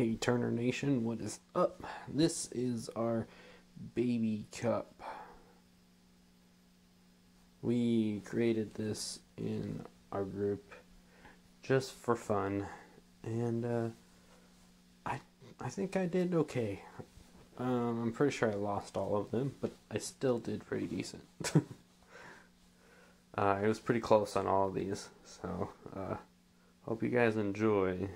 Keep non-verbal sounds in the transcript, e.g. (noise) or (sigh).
Hey Turner Nation, what is up? This is our baby cup. We created this in our group just for fun, and uh, I I think I did okay. Um, I'm pretty sure I lost all of them, but I still did pretty decent. (laughs) uh, it was pretty close on all of these, so uh, hope you guys enjoy.